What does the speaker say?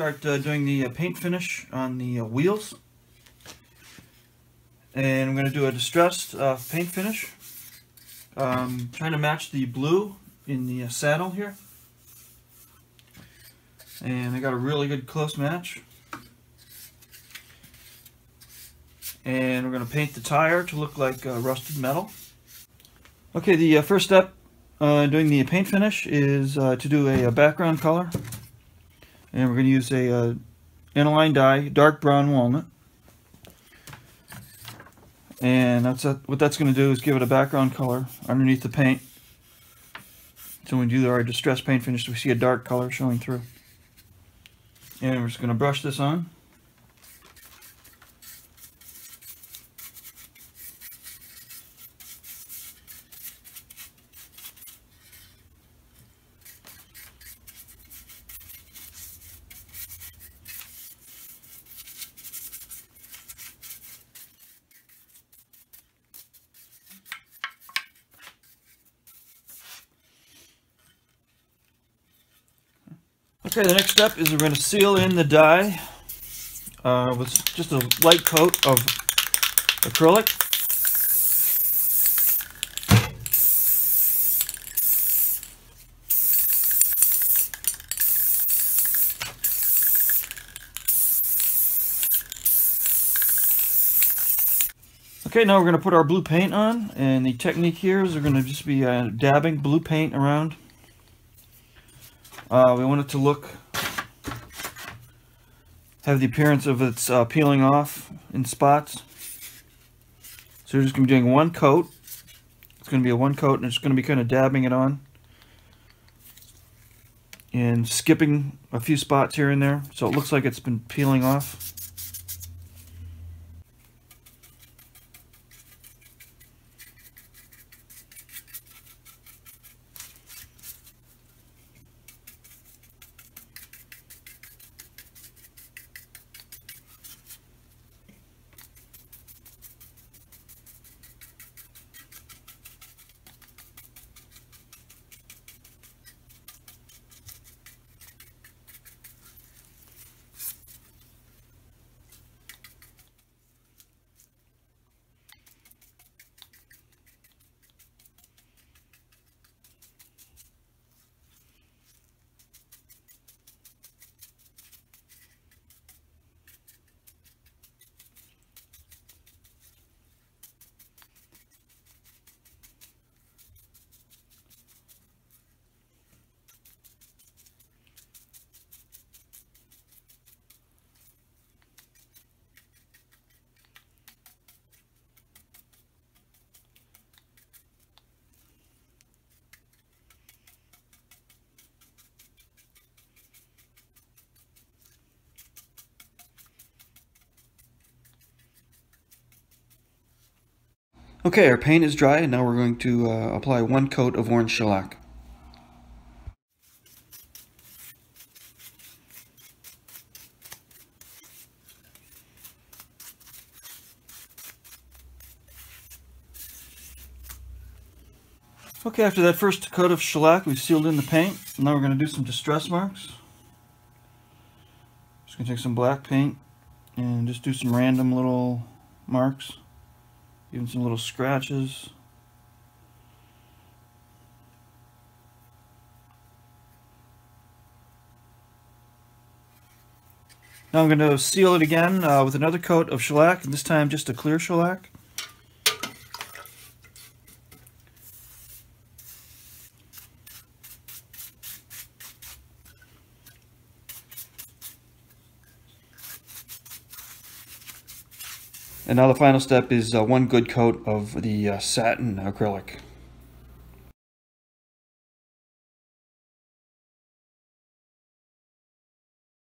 Start uh, doing the uh, paint finish on the uh, wheels. And I'm going to do a distressed uh, paint finish. Um, trying to match the blue in the uh, saddle here. And I got a really good close match. And we're going to paint the tire to look like uh, rusted metal. Okay, the first step doing the paint finish is to do a, a, background color. And we're going to use a uh, aniline dye, dark brown walnut. And that's a, what that's going to do is give it a background color underneath the paint. So when we do our distress paint finish, we see a dark color showing through. And we're just going to brush this on. Okay, the next step is we're going to seal in the dye uh, with just a light coat of acrylic. Okay, now we're going to put our blue paint on, and the technique here is we're going to just be uh, dabbing blue paint around uh, we want it to look, have the appearance of it's uh, peeling off in spots. So we're just going to be doing one coat. It's going to be a one coat and it's going to be kind of dabbing it on. And skipping a few spots here and there so it looks like it's been peeling off. Okay, our paint is dry and now we're going to uh, apply one coat of orange shellac. Okay, after that first coat of shellac, we've sealed in the paint. Now we're going to do some distress marks. Just going to take some black paint and just do some random little marks. Even some little scratches. Now I'm going to seal it again uh, with another coat of shellac, and this time just a clear shellac. And now the final step is uh, one good coat of the uh, satin acrylic.